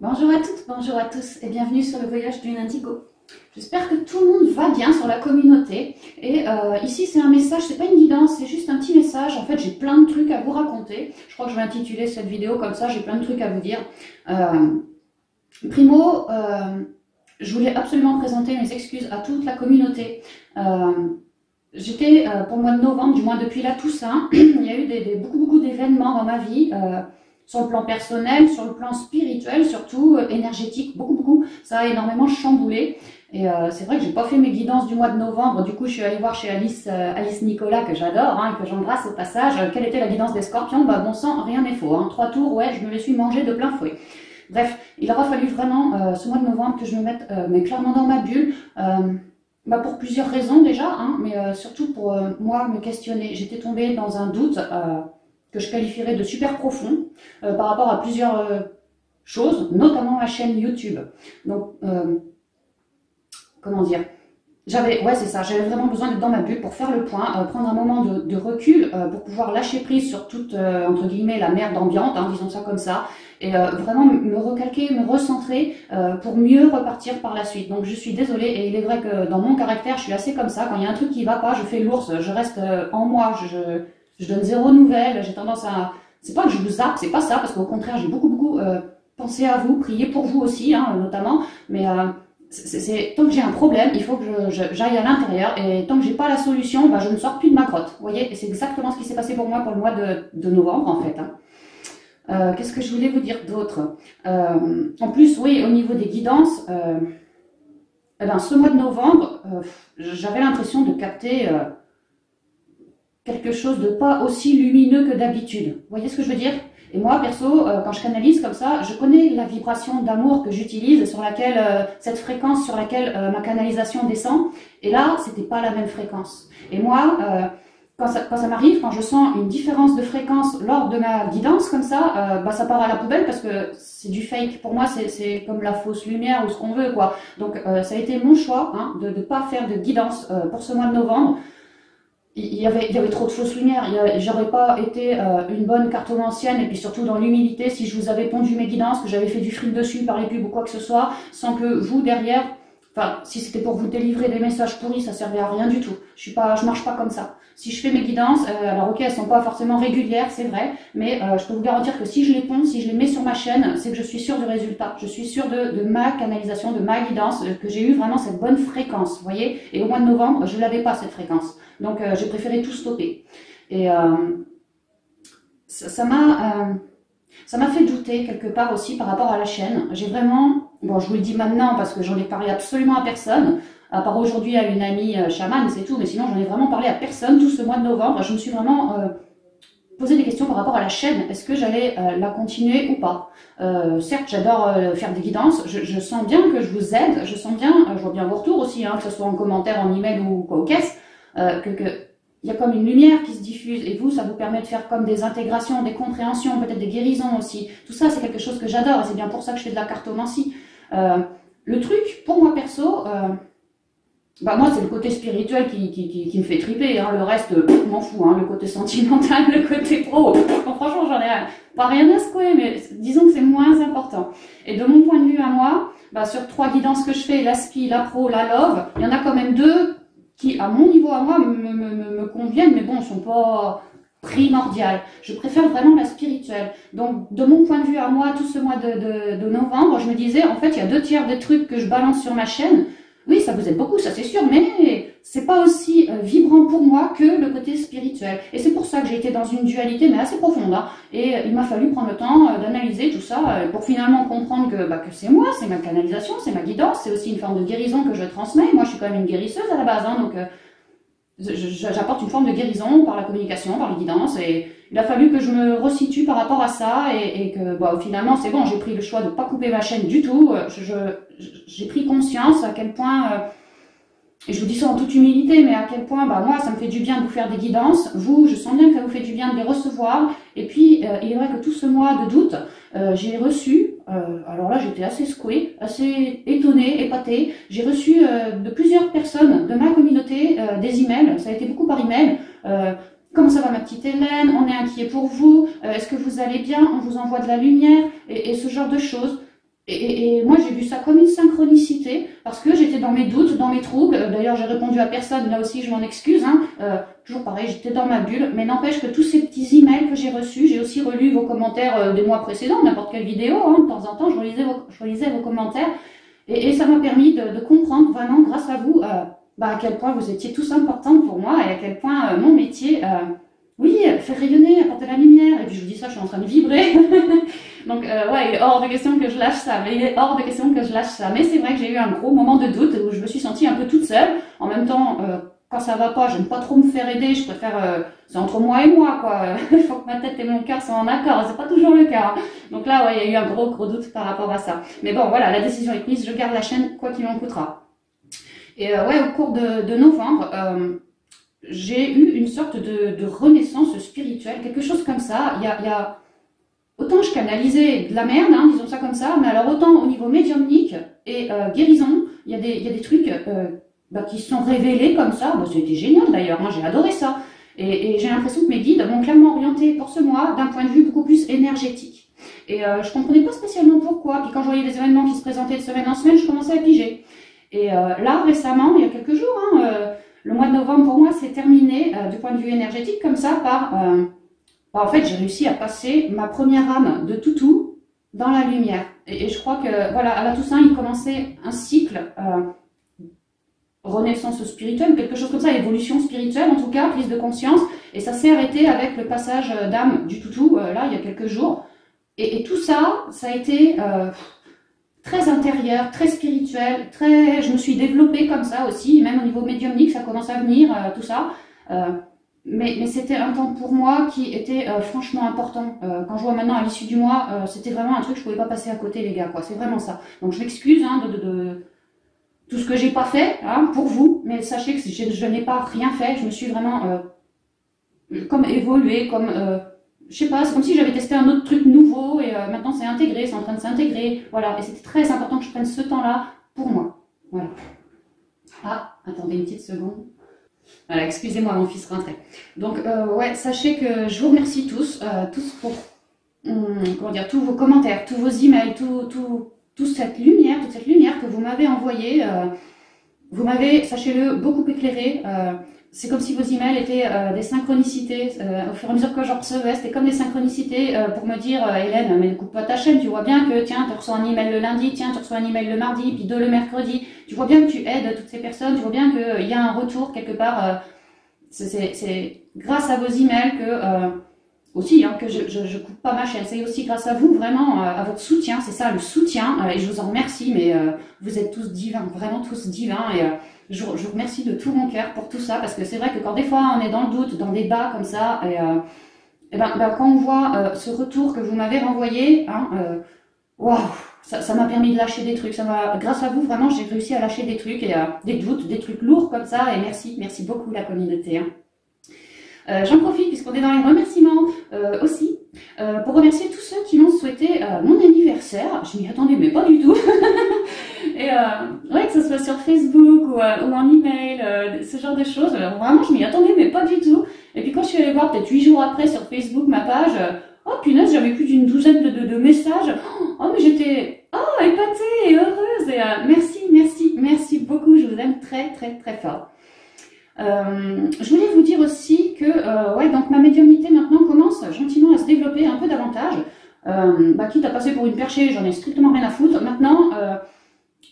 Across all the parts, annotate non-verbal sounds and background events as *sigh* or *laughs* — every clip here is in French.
Bonjour à toutes, bonjour à tous et bienvenue sur le voyage d'une indigo. J'espère que tout le monde va bien sur la communauté. Et euh, ici c'est un message, c'est pas une guidance, c'est juste un petit message. En fait j'ai plein de trucs à vous raconter. Je crois que je vais intituler cette vidéo comme ça, j'ai plein de trucs à vous dire. Euh, primo, euh, je voulais absolument présenter mes excuses à toute la communauté. J'étais pour le mois de novembre, du moins depuis la Toussaint, *clears throat* il y a eu beaucoup beaucoup d'événements dans ma vie sur le plan personnel, sur le plan spirituel, surtout euh, énergétique, beaucoup, beaucoup. Ça a énormément chamboulé. Et euh, c'est vrai que j'ai pas fait mes guidances du mois de novembre. Du coup, je suis allée voir chez Alice, euh, Alice Nicolas, que j'adore, hein, que j'embrasse au passage. quelle était la guidance des scorpions? Bah bon sang, rien n'est faux. Hein. Trois tours, ouais, je me les suis mangés de plein fouet. Bref, il aura fallu vraiment ce mois de novembre que je me mette mais clairement dans ma bulle. Bah pour plusieurs raisons déjà, hein, mais surtout pour moi me questionner. J'étais tombée dans un doute que je qualifierais de super profond euh, par rapport à plusieurs euh, choses, notamment ma chaîne YouTube. Donc, euh, comment dire? J'avais, ouais, c'est ça. J'avais vraiment besoin d'être dans ma bulle pour faire le point, prendre un moment de, recul pour pouvoir lâcher prise sur toute entre guillemets la merde ambiante, hein, disons ça comme ça, et vraiment me recalquer, me recentrer pour mieux repartir par la suite. Donc je suis désolée et il est vrai que dans mon caractère, je suis assez comme ça. Quand il y a un truc qui va pas, je fais l'ours, je reste en moi, je je donne zéro nouvelle, j'ai tendance à... C'est pas que je vous zappe, c'est pas ça, parce qu'au contraire, j'ai beaucoup, beaucoup euh, pensé à vous, prié pour vous aussi, hein, notamment, mais euh, c'est tant que j'ai un problème, il faut que j'aille à l'intérieur, et tant que j'ai pas la solution, bah, je ne sors plus de ma grotte, vous voyez, et c'est exactement ce qui s'est passé pour moi pour le mois de, de novembre, en fait. Hein. Euh, Qu'est-ce que je voulais vous dire d'autre? Euh, En plus, oui, au niveau des guidances, euh, eh ben, ce mois de novembre, euh, j'avais l'impression de capter quelque chose de pas aussi lumineux que d'habitude. Vous voyez ce que je veux dire? Et moi, perso, euh, quand je canalise comme ça, je connais la vibration d'amour que j'utilise, sur laquelle euh, cette fréquence sur laquelle euh, ma canalisation descend. Et là, c'était pas la même fréquence. Et moi, quand ça, quand ça m'arrive, quand je sens une différence de fréquence lors de ma guidance comme ça, bah ça part à la poubelle parce que c'est du fake. Pour moi, c'est comme la fausse lumière ou ce qu'on veut, quoi. Donc, ça a été mon choix hein, de ne pas faire de guidance pour ce mois de novembre il y avait, il y avait trop de fausses lumières. J'aurais pas été euh, une bonne cartomancienne et puis surtout dans l'humilité si je vous avais pondu mes guidances, que j'avais fait du fric dessus par les pubs ou quoi que ce soit, sans que vous derrière, enfin, si c'était pour vous délivrer des messages pourris, ça servait à rien du tout. Je suis pas, je marche pas comme ça. Si je fais mes guidances, euh, alors ok, elles sont pas forcément régulières, c'est vrai, mais euh, je peux vous garantir que si je les ponds, si je les mets sur ma chaîne, c'est que je suis sûre du résultat. Je suis sûre de, de ma canalisation, de ma guidance, que j'ai eu vraiment cette bonne fréquence, voyez. Et au mois de novembre, je l'avais pas cette fréquence. Donc euh, j'ai préféré tout stopper. Et euh, ça m'a euh, ça m'a fait douter quelque part aussi par rapport à la chaîne. J'ai vraiment, bon je vous le dis maintenant parce que j'en ai parlé absolument à personne, à part aujourd'hui à une amie chamane, c'est tout, mais sinon j'en ai vraiment parlé à personne tout ce mois de novembre. Je me suis vraiment posé des questions par rapport à la chaîne. Est-ce que j'allais la continuer ou pas? Certes, j'adore faire des guidances. Je, sens bien que je vous aide. Je sens bien, je vois bien vos retours aussi, hein, que ce soit en commentaire, en email ou quoi au caisse. Euh, que, il y a comme une lumière qui se diffuse et vous, ça vous permet de faire comme des intégrations, des compréhensions, peut-être des guérisons aussi. Tout ça, c'est quelque chose que j'adore et c'est bien pour ça que je fais de la cartomancie. Euh, le truc, pour moi perso, euh, bah moi, c'est le côté spirituel qui, qui, qui, me fait triper. Hein. Le reste, je m'en fous. Hein. Le côté sentimental, *laughs* le côté pro. franchement, j'en ai pas rien à secouer, mais disons que c'est moins important. Et de mon point de vue à moi, bah, sur trois guidances que je fais, la spi, la pro, la love, il y en a quand même deux qui, à mon niveau à moi, me, me, conviennent, mais bon, ne sont pas primordiales. Je préfère vraiment la spirituelle. Donc, de mon point de vue à moi, tout ce mois de, de, de novembre, je me disais, en fait, il y a deux tiers des trucs que je balance sur ma chaîne. Oui, ça vous aide beaucoup, ça c'est sûr, mais c'est pas aussi euh, vibrant pour moi que le côté spirituel. Et c'est pour ça que j'ai été dans une dualité, mais assez profonde. Hein. Et euh, il m'a fallu prendre le temps euh, d'analyser tout ça pour finalement comprendre que, bah, que c'est moi, c'est ma canalisation, c'est ma guidance, c'est aussi une forme de guérison que je transmets. Moi, je suis quand même une guérisseuse à la base, hein, donc j'apporte une forme de guérison par la communication, par les guidances. Et il a fallu que je me resitue par rapport à ça et, et que bah, finalement, c'est bon, j'ai pris le choix de ne pas couper ma chaîne du tout. J'ai pris conscience à quel point et je vous dis ça en toute humilité, mais à quel point, bah, moi, ça me fait du bien de vous faire des guidances. Vous, je sens bien que ça vous fait du bien de les recevoir. Et puis, euh, il est vrai que tout ce mois de doute, euh, j'ai reçu, euh, alors là, j'étais assez secouée, assez étonnée, épatée. J'ai reçu de plusieurs personnes de ma communauté des emails. Ça a été beaucoup par email. Comment ça va ma petite Hélène? On est inquiet pour vous. Est-ce que vous allez bien? On vous envoie de la lumière et, et ce genre de choses. Et, moi, j'ai vu ça comme une synchronicité, parce que j'étais dans mes doutes, dans mes troubles. D'ailleurs, j'ai répondu à personne, là aussi, je m'en excuse. Hein. Euh, toujours pareil, j'étais dans ma bulle. Mais n'empêche que tous ces petits emails que j'ai reçus, j'ai aussi relu vos commentaires euh, des mois précédents, n'importe quelle vidéo. Hein. De temps en temps, je relisais vos, commentaires. Et, ça m'a permis de, comprendre vraiment, grâce à vous, euh, bah, à quel point vous étiez tous importants pour moi et à quel point mon métier oui, faire rayonner, apporter la lumière. Et puis je vous dis ça, je suis en train de vibrer. *laughs* Donc euh, ouais, il est hors de question que je lâche ça. Mais il est hors de question que je lâche ça. Mais c'est vrai que j'ai eu un gros moment de doute où je me suis sentie un peu toute seule. En même temps, euh, quand ça va pas, j'aime pas trop me faire aider. Je préfère, euh, c'est entre moi et moi quoi. *laughs* Il faut que ma tête et mon cœur soient en accord. C'est pas toujours le cas. Donc là, ouais, il y a eu un gros gros doute par rapport à ça. Mais bon, voilà, la décision est prise. Je garde la chaîne quoi qu'il en coûtera. Et euh, ouais, au cours de, de novembre. Euh, j'ai eu une sorte de, de, renaissance spirituelle, quelque chose comme ça. Il y a, il y a autant je canalisais de la merde, hein, disons ça comme ça, mais alors autant au niveau médiumnique et euh, guérison, il y, a des, trucs euh, bah, qui se sont révélés comme ça. Bah, C'était génial d'ailleurs, hein, j'ai adoré ça. Et, j'ai l'impression que mes guides m'ont clairement orienté pour ce mois d'un point de vue beaucoup plus énergétique. Et euh, je comprenais pas spécialement pourquoi. Puis quand je voyais les événements qui se présentaient de semaine en semaine, je commençais à piger. Et euh, là, récemment, il y a quelques jours, hein, le mois de novembre, pour moi, c'est terminé du point de vue énergétique comme ça par... Euh, bah, en fait, j'ai réussi à passer ma première âme de toutou dans la lumière. Et, je crois que, voilà, à la Toussaint, il commençait un cycle euh, renaissance spirituelle, quelque chose comme ça, évolution spirituelle en tout cas, prise de conscience. Et ça s'est arrêté avec le passage d'âme du toutou, là, il y a quelques jours. Et, tout ça, ça a été très intérieur, très spirituel, très. Je me suis développée comme ça aussi, même au niveau médiumnique, ça commence à venir, euh, tout ça. Euh, mais, mais c'était un temps pour moi qui était euh, franchement important. quand je vois maintenant à l'issue du mois, c'était vraiment un truc que je pouvais pas passer à côté, les gars. Quoi, c'est vraiment ça. Donc je m'excuse hein, de, de, de, tout ce que j'ai pas fait hein, pour vous, mais sachez que je, je n'ai pas rien fait. Je me suis vraiment comme évolué, comme je sais pas, c'est comme si j'avais testé un autre truc nouveau et euh, maintenant c'est intégré, c'est en train de s'intégrer. Voilà, et c'était très important que je prenne ce temps-là pour moi. Voilà. Ah, attendez une petite seconde. Voilà, excusez-moi, mon fils rentrait. Donc, euh, ouais, sachez que je vous remercie tous, euh, tous pour, hum, comment dire, tous vos commentaires, tous vos emails, tout, tout, toute cette lumière, toute cette lumière que vous m'avez envoyée. vous m'avez, sachez-le, beaucoup éclairé c'est comme si vos emails étaient euh, des synchronicités. Euh, au fur et à mesure que j'en recevais, c'était comme des synchronicités euh, pour me dire, Hélène, mais ne coupe pas ta chaîne, tu vois bien que, tiens, tu reçois un email le lundi, tiens, tu reçois un email le mardi, puis deux le mercredi. Tu vois bien que tu aides toutes ces personnes, tu vois bien qu'il y a un retour quelque part. c'est grâce à vos emails que aussi hein, que je, je, je, coupe pas ma chaîne. C'est aussi grâce à vous, vraiment, à votre soutien. C'est ça, le soutien. et je vous en remercie, mais vous êtes tous divins, vraiment tous divins. Et je, vous remercie de tout mon cœur pour tout ça, parce que c'est vrai que quand des fois on est dans le doute, dans des bas comme ça, et, euh, ben, ben, quand on voit euh, ce retour que vous m'avez renvoyé, hein, euh, ça m'a permis de lâcher des trucs. Ça grâce à vous, vraiment, j'ai réussi à lâcher des trucs et des doutes, des trucs lourds comme ça. Et merci, merci beaucoup la communauté. Hein. J'en profite puisqu'on est dans les remerciements aussi pour remercier tous ceux qui m'ont souhaité mon anniversaire. Je m'y attendais mais pas du tout. *laughs* Et ouais, que ce soit sur Facebook ou, ou en email, ce genre de choses. vraiment, je m'y attendais mais pas du tout. Et puis quand je suis allée voir peut-être huit jours après sur Facebook ma page, oh punaise, j'avais plus d'une douzaine de, de, messages. Oh mais j'étais oh épatée et heureuse. Et merci, merci, merci beaucoup. Je vous aime très très très fort. Euh, je voulais vous dire aussi que euh, ouais, donc ma médiumnité maintenant commence gentiment à se développer un peu davantage. Euh, bah, quitte à passer pour une perchée, j'en ai strictement rien à foutre. Maintenant, euh,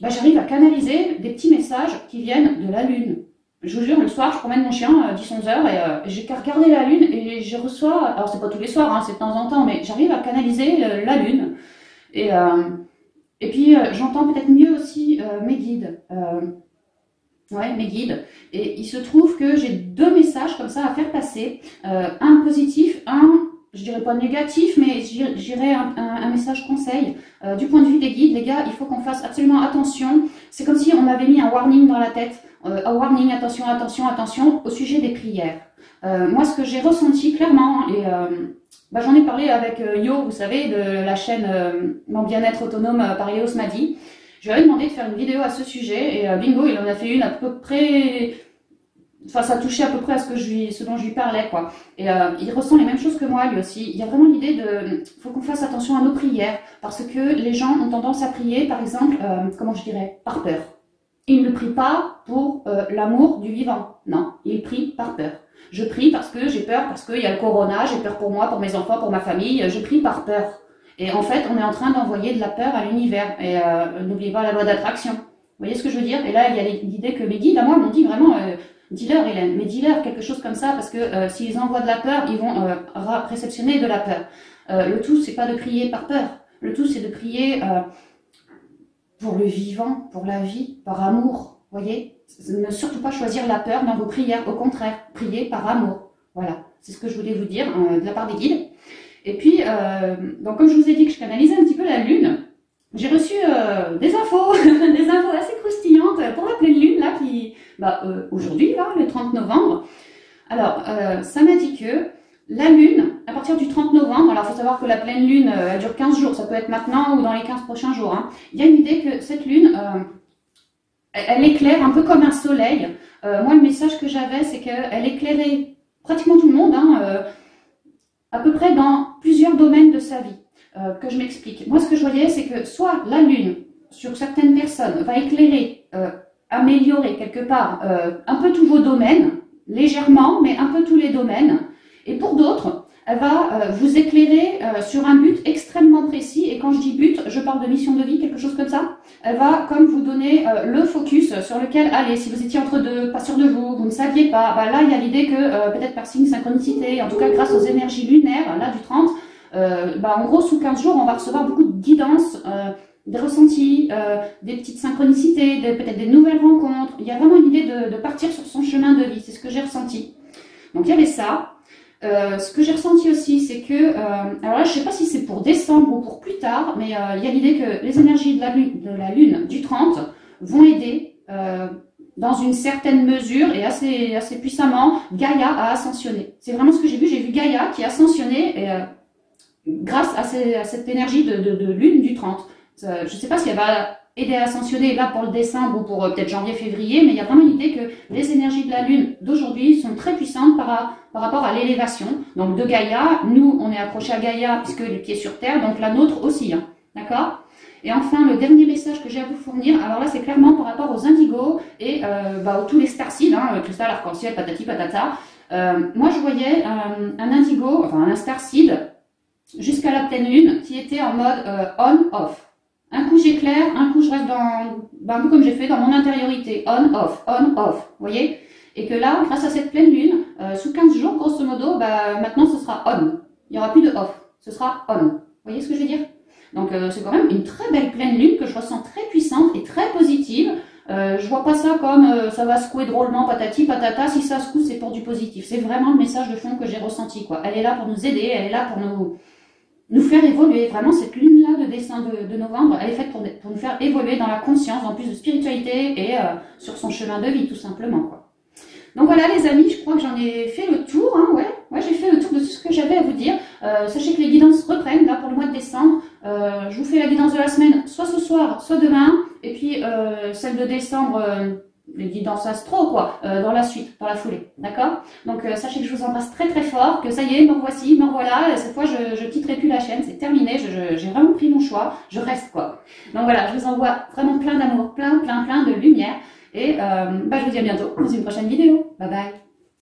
bah, j'arrive à canaliser des petits messages qui viennent de la Lune. Je vous jure, le soir, je promène mon chien à 10-11 heures et j'ai qu'à regarder la Lune et je reçois, alors c'est pas tous les soirs, hein, c'est de temps en temps, mais j'arrive à canaliser la Lune. Et, et puis, j'entends peut-être mieux aussi mes guides. Ouais, mes guides. Et il se trouve que j'ai deux messages comme ça à faire passer. Euh, un positif, un, je dirais pas négatif, mais j'irais un, un, message conseil. Euh, du point de vue des guides, les gars, il faut qu'on fasse absolument attention. C'est comme si on avait mis un warning dans la tête. Euh, un warning, attention, attention, attention, au sujet des prières. Euh, moi, ce que j'ai ressenti clairement, et euh, bah, j'en ai parlé avec Yo, vous savez, de la chaîne Mon bien-être autonome par Léos Madi. Je lui avais demandé de faire une vidéo à ce sujet et bingo, il en a fait une à peu près enfin, ça touchait à peu près à ce, que je ce dont je lui parlais, quoi. Et euh, il ressent les mêmes choses que moi, lui aussi. Il y a vraiment l'idée de, faut qu'on fasse attention à nos prières, parce que les gens ont tendance à prier, par exemple, euh, comment je dirais, par peur. Ils ne prient pas pour euh, l'amour du vivant, non, ils prient par peur. Je prie parce que j'ai peur, parce qu'il y a le corona, j'ai peur pour moi, pour mes enfants, pour ma famille, je prie par peur. Et en fait, on est en train d'envoyer de la peur à l'univers. Et n'oubliez pas la loi d'attraction. Vous voyez ce que je veux dire? Et là, il y a l'idée que mes guides à moi m'ont dit vraiment, Dis-leur, Hélène, mais dis-leur quelque chose comme ça, parce que euh, s'ils envoient de la peur, ils vont euh, réceptionner de la peur. Euh, le tout, c'est pas de prier par peur. Le tout, c'est de prier pour le vivant, pour la vie, par amour. Voyez? Ne surtout pas choisir la peur dans vos prières. Au contraire, prier par amour. Voilà, c'est ce que je voulais vous dire de la part des guides. Et puis, donc comme je vous ai dit que je canalisais un petit peu la lune, j'ai reçu des infos, *laughs* des infos assez croustillantes pour la pleine lune bah, euh, aujourd'hui, là, le 30 novembre. Alors, euh, ça m'a dit que la Lune, à partir du 30 novembre, alors il faut savoir que la pleine Lune, euh, elle dure 15 jours, ça peut être maintenant ou dans les 15 prochains jours. Hein. Il y a une idée que cette Lune, elle, éclaire un peu comme un soleil. moi, le message que j'avais, c'est qu'elle éclairait pratiquement tout le monde, hein, à peu près dans plusieurs domaines de sa vie. que je m'explique. Moi, ce que je voyais, c'est que soit la Lune, sur certaines personnes, va éclairer améliorer quelque part euh, un peu tous vos domaines, légèrement, mais un peu tous les domaines. Et pour d'autres, elle va euh, vous éclairer euh, sur un but extrêmement précis. Et quand je dis but, je parle de mission de vie, quelque chose comme ça. Elle va comme vous donner le focus sur lequel aller. Si vous étiez entre deux, pas sûr de vous, vous ne saviez pas, bah là il y a l'idée que peut-être par signe synchronicité, en tout cas grâce aux énergies lunaires, là du 30, bah, en gros sous 15 jours on va recevoir beaucoup de guidance des ressentis, euh, des petites synchronicités, peut-être des nouvelles rencontres. Il y a vraiment une idée de, partir sur son chemin de vie. C'est ce que j'ai ressenti. Donc il y avait ça. Euh, ce que j'ai ressenti aussi, c'est que, euh, alors là, je sais pas si c'est pour décembre ou pour plus tard, mais il y a l'idée que les énergies de la, lune, du 30 vont aider dans une certaine mesure et assez, puissamment Gaïa à ascensionner. C'est vraiment ce que j'ai vu. J'ai vu Gaïa qui ascensionnait et, grâce à, cette énergie de Lune du 30 je ne sais pas si elle va aider à ascensionner là pour le décembre ou pour euh, peut-être janvier-février, mais il y a vraiment l'idée que les énergies de la Lune d'aujourd'hui sont très puissantes par, rapport à l'élévation. Donc de Gaïa, nous on est accroché à Gaïa puisque les pieds sur Terre, donc la nôtre aussi. Hein. D'accord? Et enfin, le dernier message que j'ai à vous fournir, alors là, c'est clairement par rapport aux indigos et euh, bah, tous les starseeds, hein, cristal, arc-en-ciel, patati patata. Euh, moi, je voyais euh, un indigo, enfin un starseed, jusqu'à la pleine lune, qui était en mode euh, on-off. Un coup j'éclaire, un coup je reste dans, bah, un peu comme j'ai fait dans mon intériorité, on, off, on, off, voyez? Et que là, grâce à cette pleine lune, euh, sous 15 jours, grosso modo, bah, maintenant ce sera on. Il n'y aura plus de off, ce sera on. Vous voyez ce que je veux dire? Donc euh, c'est quand même une très belle pleine lune que je ressens très puissante et très positive. Euh, je vois pas ça comme euh, ça va secouer drôlement, patati patata. Si ça secoue, c'est pour du positif. C'est vraiment le message de fond que j'ai ressenti. quoi. Elle est là pour nous aider, elle est là pour nous nous faire évoluer. Vraiment, cette lune-là de dessin de, novembre, elle est faite pour, pour, nous faire évoluer dans la conscience, en plus de spiritualité et euh, sur son chemin de vie, tout simplement. Quoi. Donc voilà, les amis, je crois que j'en ai fait le tour. Hein, ouais, ouais j'ai fait le tour de tout ce que j'avais à vous dire. Euh, sachez que les guidances reprennent là pour le mois de décembre. Euh, je vous fais la guidance de la semaine, soit ce soir, soit demain. Et puis celle de décembre les guidances astro, quoi, euh, dans la suite, dans la foulée. D'accord? Donc, euh, sachez que je vous embrasse très très fort, que ça y est, me voici, me voilà. Cette fois, je, je quitterai plus la chaîne, c'est terminé. J'ai vraiment pris mon choix, je reste, quoi. Donc voilà, je vous envoie vraiment plein d'amour, plein, plein, plein de lumière. Et euh, bah, je vous dis à bientôt dans une prochaine vidéo. Bye bye